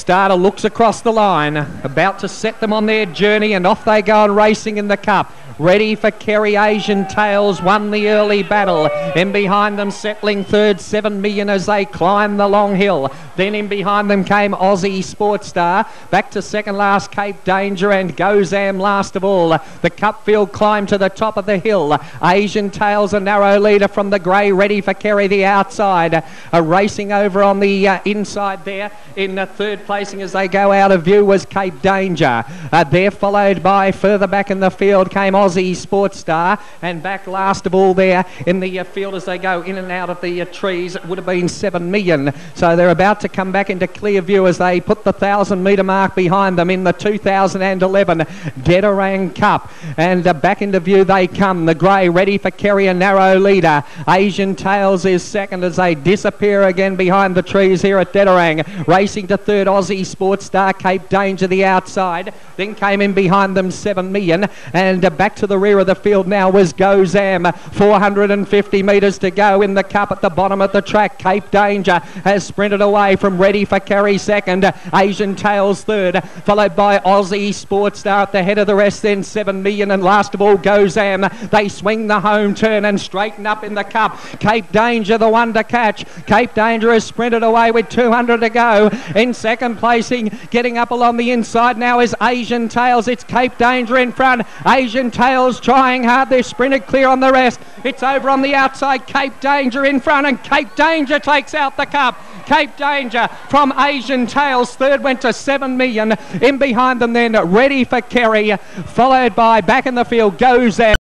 Starter looks across the line, about to set them on their journey, and off they go and racing in the cup. Ready for Kerry Asian Tails, won the early battle. In behind them, settling third, seven million as they climb the long hill. Then in behind them came Aussie Sports Star. Back to second last, Cape Danger and Gozam last of all. The cup field climbed to the top of the hill. Asian Tails, a narrow leader from the grey, ready for Kerry the outside. A racing over on the uh, inside there in the third placing as they go out of view was Cape Danger. Uh, they're followed by further back in the field came Aussie Aussie Sports Star. And back last of all there in the uh, field as they go in and out of the uh, trees, it would have been 7 million. So they're about to come back into clear view as they put the 1,000 metre mark behind them in the 2011 Dederang Cup. And uh, back into view they come. The grey ready for Kerry, a narrow leader. Asian Tails is second as they disappear again behind the trees here at Dederang. Racing to third, Aussie Sports Star, Cape Danger the outside. Then came in behind them 7 million. And uh, back to the rear of the field now was Gozam. 450 metres to go in the cup at the bottom of the track. Cape Danger has sprinted away from Ready for Kerry second. Asian Tails third, followed by Aussie Sports Star at the head of the rest. Then 7 million and last of all goes Gozam. They swing the home turn and straighten up in the cup. Cape Danger the one to catch. Cape Danger has sprinted away with 200 to go. In second placing, getting up along the inside now is Asian Tails. It's Cape Danger in front. Asian Tails trying hard. They're sprinted clear on the rest. It's over on the outside. Cape Danger in front, and Cape Danger takes out the cup. Cape Danger from Asian Tales. Third went to 7 million. In behind them, then ready for Kerry, followed by back in the field goes there.